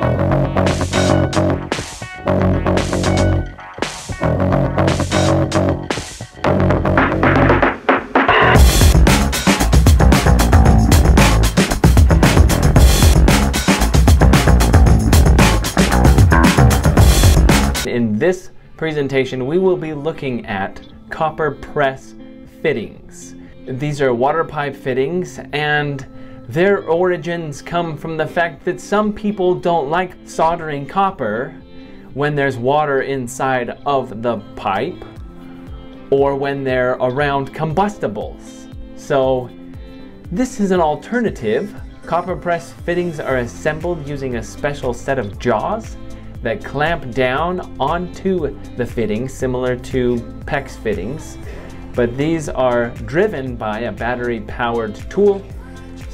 In this presentation, we will be looking at copper press fittings. These are water pipe fittings and their origins come from the fact that some people don't like soldering copper when there's water inside of the pipe or when they're around combustibles. So this is an alternative. Copper press fittings are assembled using a special set of jaws that clamp down onto the fitting similar to PEX fittings. But these are driven by a battery powered tool.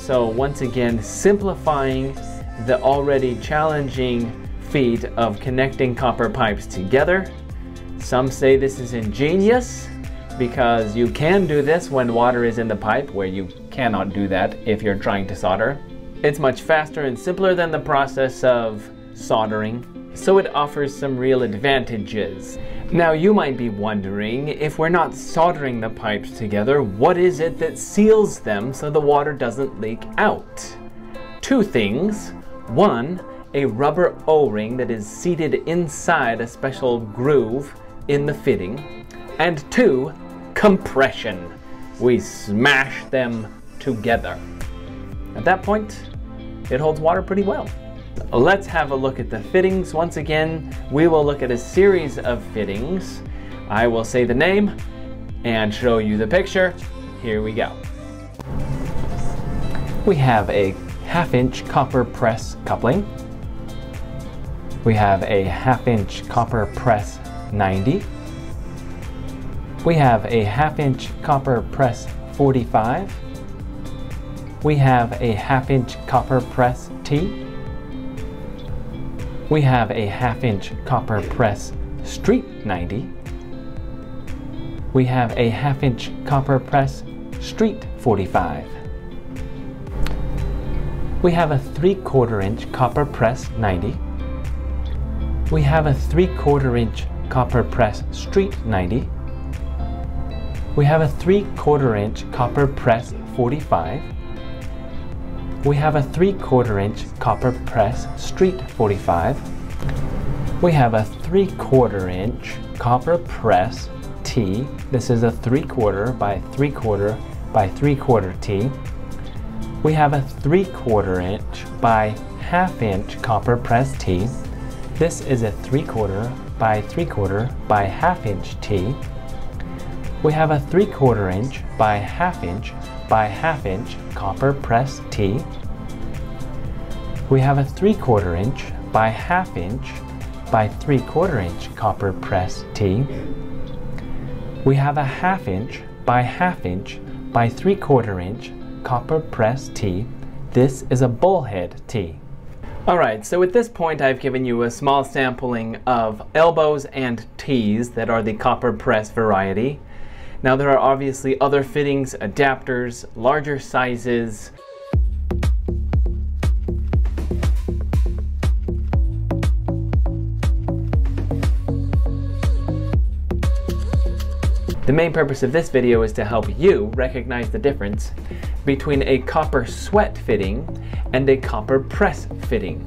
So once again, simplifying the already challenging feat of connecting copper pipes together. Some say this is ingenious because you can do this when water is in the pipe where you cannot do that if you're trying to solder. It's much faster and simpler than the process of soldering so it offers some real advantages. Now you might be wondering, if we're not soldering the pipes together, what is it that seals them so the water doesn't leak out? Two things. One, a rubber O-ring that is seated inside a special groove in the fitting. And two, compression. We smash them together. At that point, it holds water pretty well. Let's have a look at the fittings. Once again, we will look at a series of fittings. I will say the name and show you the picture. Here we go. We have a half inch copper press coupling. We have a half inch copper press 90. We have a half inch copper press 45. We have a half inch copper press T. We have a half inch copper press street 90. We have a half inch copper press street 45. We have a 3 quarter inch copper press 90. We have a 3 quarter inch copper press street 90. We have a 3 quarter inch copper press 45 we have a 3 quarter inch copper press street 45. We have a 3 quarter inch copper press T. This is a 3 quarter by 3 quarter by 3 quarter T. We have a 3 quarter inch by half inch copper press T. This is a 3 quarter by 3 quarter by half inch T. We have a 3 quarter inch by half inch by half inch copper press T. We have a 3 quarter inch by half inch by 3 quarter inch copper press T. We have a half inch by half inch by 3 quarter inch copper press T. This is a bullhead T. Alright, so at this point I've given you a small sampling of elbows and T's that are the copper press variety. Now there are obviously other fittings, adapters, larger sizes. The main purpose of this video is to help you recognize the difference between a copper sweat fitting and a copper press fitting.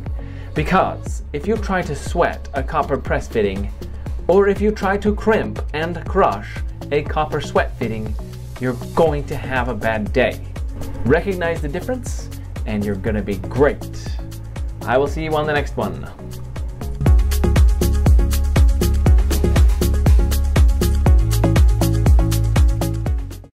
Because if you try to sweat a copper press fitting, or if you try to crimp and crush a copper sweat fitting, you're going to have a bad day. Recognize the difference and you're gonna be great. I will see you on the next one.